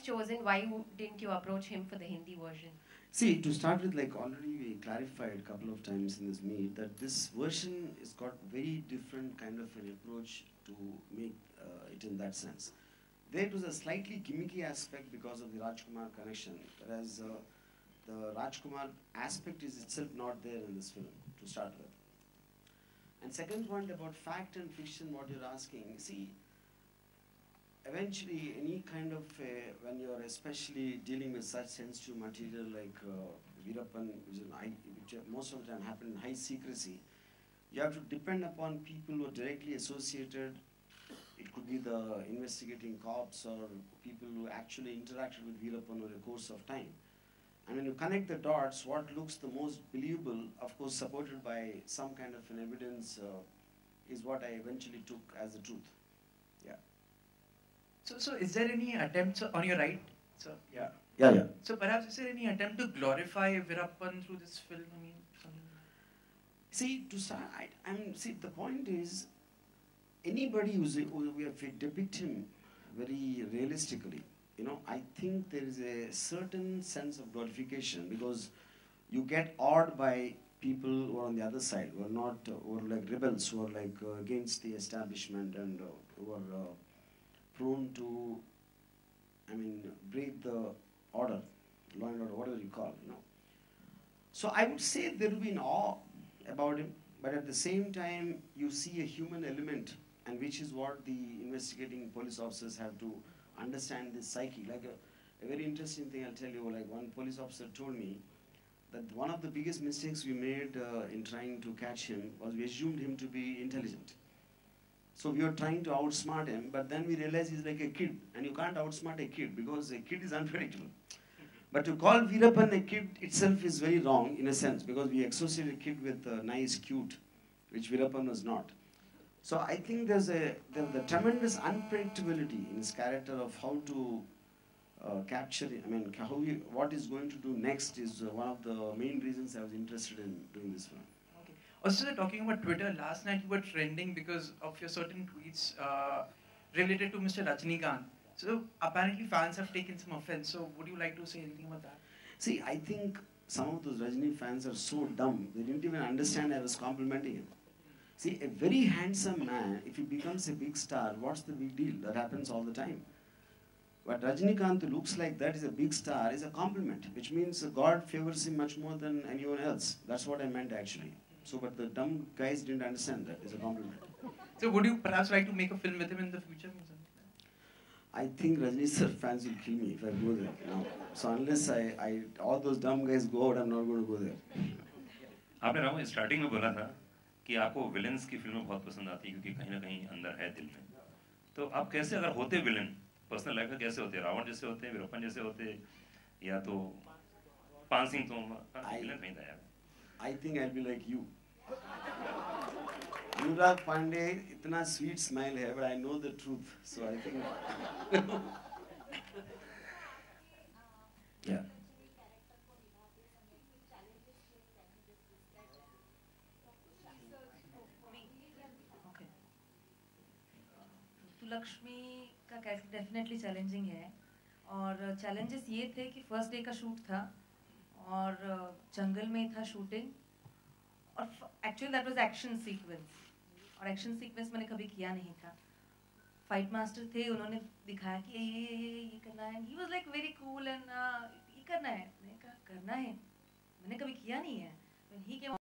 chosen, why didn't you approach him for the Hindi version? See, to start with, like already we clarified a couple of times in this meet that this version has got very different kind of an approach to make uh, it in that sense. There it was a slightly gimmicky aspect because of the Rajkumar connection, whereas uh, the Rajkumar aspect is itself not there in this film to start with. And second point about fact and fiction, what you're asking, see, eventually any kind of uh, when you're especially dealing with such sensitive material like uh, Veerappan, which, high, which most of the time happen in high secrecy, you have to depend upon people who are directly associated. It could be the investigating cops or people who actually interacted with Veerappan over the course of time. And when you connect the dots, what looks the most believable, of course supported by some kind of an evidence, uh, is what I eventually took as the truth. Yeah. So, so is there any attempt so on your right? So, yeah. Yeah, yeah. So perhaps is there any attempt to glorify Veerappan through this film? I mean, something. See, to start, I, I mean, see, the point is, anybody who's, who we have to depict him very realistically, you know, I think there is a certain sense of glorification because you get awed by people who are on the other side, who are not, uh, who are like rebels, who are like uh, against the establishment and uh, who are uh, prone to, I mean, break the order, law and order, whatever you call, you know. So I would say there will be an awe about him, but at the same time, you see a human element, and which is what the investigating police officers have to understand this psyche. Like a, a very interesting thing I'll tell you, like one police officer told me that one of the biggest mistakes we made uh, in trying to catch him was we assumed him to be intelligent. So we were trying to outsmart him, but then we realized he's like a kid, and you can't outsmart a kid because a kid is unpredictable. But to call Veerappan a kid itself is very wrong in a sense because we associate a kid with uh, nice, cute, which Veerappan was not. So I think there's a there's the tremendous unpredictability in his character of how to uh, capture. I mean, how he, what he's going to do next is uh, one of the main reasons I was interested in doing this film. Also, talking about Twitter, last night you were trending because of your certain tweets uh, related to Mr. Rajnikant. So apparently fans have taken some offense. So would you like to say anything about that? See, I think some of those Rajini fans are so dumb, they didn't even understand I was complimenting him. See, a very handsome man, if he becomes a big star, what's the big deal? That happens all the time. But Rajinikanth who looks like that is a big star is a compliment, which means God favors him much more than anyone else. That's what I meant actually. So, but the dumb guys didn't understand that. It's a compliment. So would you perhaps like to make a film with him in the future? I think Rajini sir fans will kill me if I go there. No. So unless I, I, all those dumb guys go out, I'm not going to go there. आपने Rahul starting में बोला था कि आपको villains की फ़िल्में बहुत पसंद आती है क्योंकि कहीं ना कहीं अंदर है दिल में तो आप कैसे अगर होते विलेन पर्सनल लाइफ में कैसे होते रावण जैसे होते वीरप्पन जैसे होते या तो पान सिंह तो विलेन नहीं था यार I think I'll be like you. Anurag Pandey, इतना sweet smile है, but I know the truth. So I think. yeah. तो लक्ष्मी का कैरेक्टर डेफिनेटली चैलेंजिंग है और चैलेंजेस ये थे कि फ़र्स्ट डे का शूट था और जंगल में था शूटिंग और actually that was action sequence और एक्शन सीक्वेंस मैंने कभी किया नहीं था। फाइट मास्टर थे, उन्होंने दिखाया कि ये ये ये ये करना है। He was like very cool and ये करना है। मैंने कहा, करना है? मैंने कभी किया नहीं है। ही केम